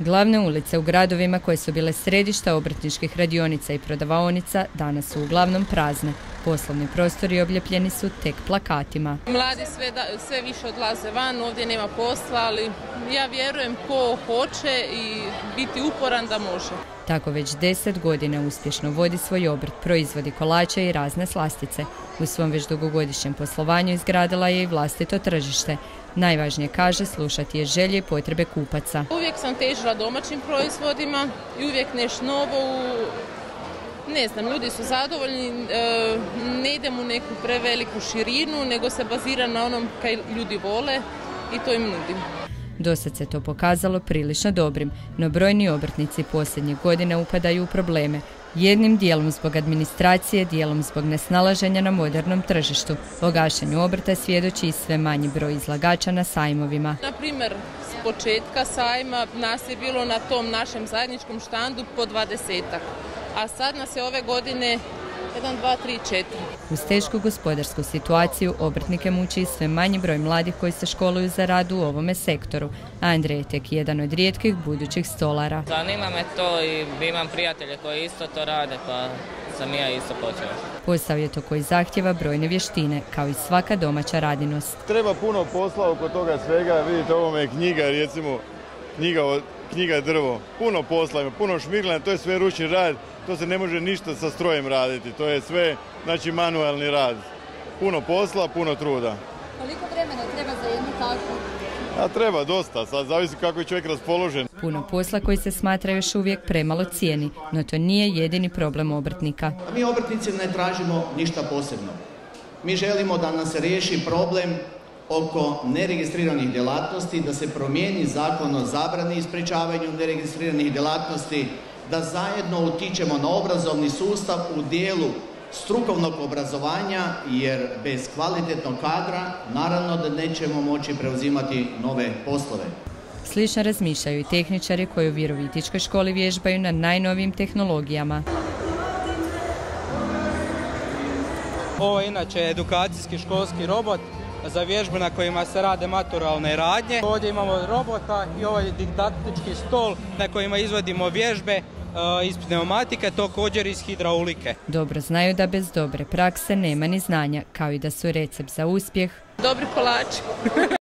Glavne ulice u gradovima koje su bile središta obrtničkih radionica i prodavaonica danas su uglavnom prazne. Poslovni prostori obljepljeni su tek plakatima. Mladi sve, sve više odlaze van, ovdje nema posla, ali ja vjerujem ko hoće i biti uporan da može. Tako već deset godina uspješno vodi svoj obrt, proizvodi kolače i razne slastice. U svom već dugogodišnjem poslovanju izgradila je i vlastito tržište. Najvažnije kaže slušati je želje i potrebe kupaca. Uvijek sam težila domaćim proizvodima i uvijek nešto novo ne znam, ljudi su zadovoljni, e, ne idem u neku preveliku širinu, nego se bazira na onom kaj ljudi vole i to im nudim. Dosad se to pokazalo prilično dobrim, no brojni obrtnici posljednjih godina upadaju u probleme. Jednim dijelom zbog administracije, dijelom zbog nesnalaženja na modernom tržištu. O gašenju obrta svjedoči i sve manji broj izlagača na sajmovima. Na primjer, s početka sajma nas je bilo na tom našem zajedničkom štandu po dvadesetak, a sad nas je ove godine 1, 2, 3, 4. Uz tešku gospodarsku situaciju obrtnike muči sve manji broj mladih koji se školuju za rad u ovome sektoru. Andrej je tek jedan od rijetkih budućih stolara. Zanima me to i imam prijatelje koji isto to rade pa sam ja isto počeo. Posao je to koji zahtjeva brojne vještine, kao i svaka domaća radinost. Treba puno posla oko toga svega, vidite ovo je knjiga, recimo knjiga, knjiga drvo, puno posla, puno šmirglanja, to je sve ručni rad, to se ne može ništa sa strojem raditi, to je sve znači manualni rad. Puno posla, puno truda. Koliko vremena treba za jednu takvu? A treba dosta, sad zavisi kako je čovjek raspoložen. Puno posla koji se smatra još uvijek premalo cijeni, no to nije jedini problem obrtnika. Mi obrtnici ne tražimo ništa posebno. Mi želimo da nam se riješi problem oko neregistriranih djelatnosti, da se promijeni zakon o zabrani i sprečavanju neregistriranih djelatnosti, da zajedno utičemo na obrazovni sustav u dijelu strukovnog obrazovanja, jer bez kvalitetnog kadra naravno da nećemo moći preuzimati nove poslove. Slično razmišljaju i tehničari koji u Virovitičkoj školi vježbaju na najnovijim tehnologijama. Ovo je inače edukacijski školski robot za vježbe na kojima se rade maturalne radnje. Ovdje imamo robota i ovaj didaktički stol na kojima izvodimo vježbe e, iz pneumatike, također iz hidraulike. Dobro znaju da bez dobre prakse nema ni znanja, kao i da su recept za uspjeh dobri kolači.